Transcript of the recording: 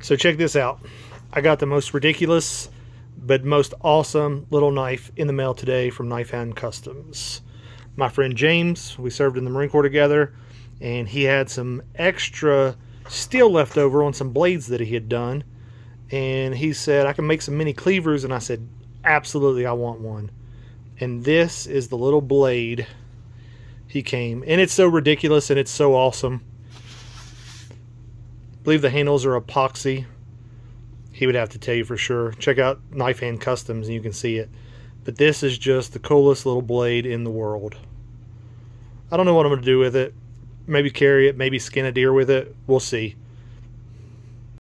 So check this out. I got the most ridiculous but most awesome little knife in the mail today from KnifeHand Customs. My friend James, we served in the Marine Corps together, and he had some extra steel left over on some blades that he had done. And he said, I can make some mini cleavers. And I said, absolutely, I want one. And this is the little blade he came. And it's so ridiculous and it's so awesome. Believe the handles are epoxy he would have to tell you for sure. Check out KnifeHand Customs and you can see it. But this is just the coolest little blade in the world. I don't know what I'm going to do with it. Maybe carry it, maybe skin a deer with it. We'll see.